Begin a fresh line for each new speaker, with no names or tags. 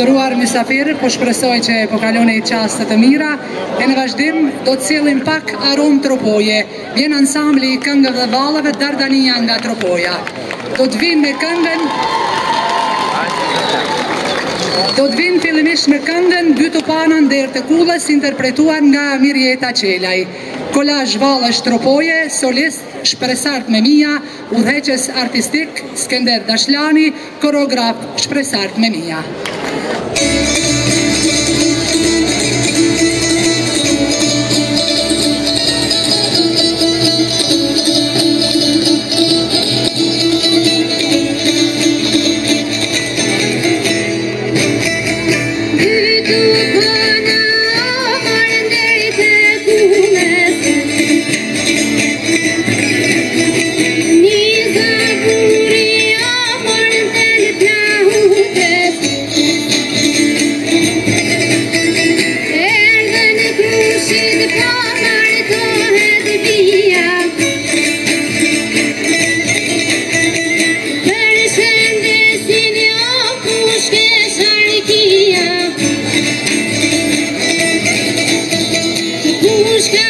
ndëruar misafirë, po shpresoj që po kalone i qastë të mira, e në vazhdim do të cilin pak aromë tropoje, vjen ansambli i këngëve dhe valëve dardania nga tropoja. Do të vinë me këngën... Do të vinë fillimisht me këndën dy të panën dherë të kullës interpretuar nga Mirjeta Qelaj. Kola Zhvalë tropoje, solist shpresart me mija, udheqes artistik Skender Dashlani, koreograf shpresart me mija. Thank you.
Skin!